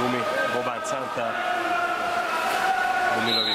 gumy vo 20. gumilové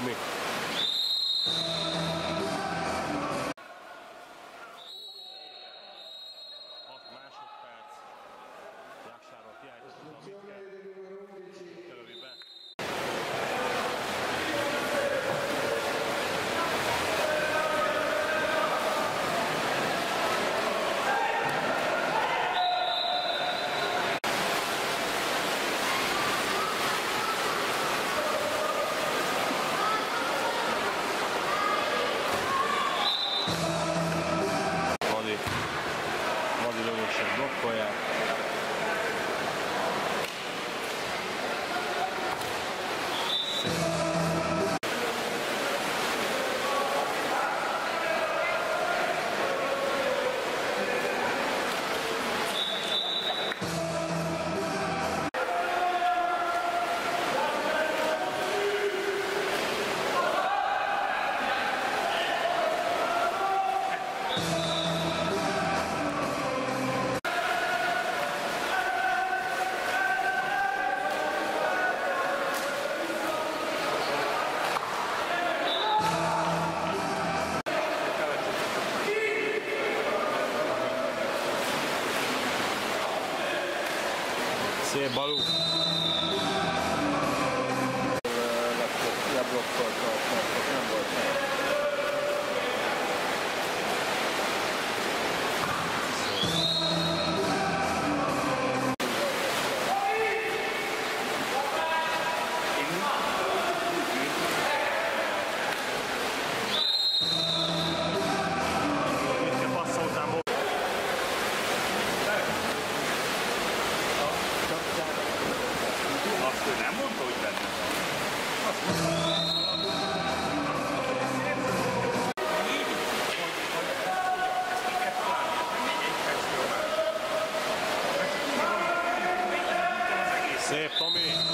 to me. Szép balú. Leblokkolt a Save Tommy.